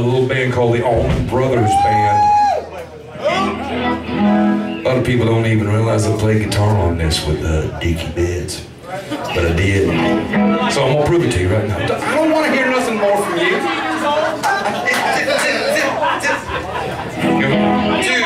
a little band called the Allman Brothers Band. A lot of people don't even realize I played guitar on this with uh, Bids, Betts, but I did. So I'm gonna prove it to you right now. I don't want to hear nothing more from you. Come on. Two.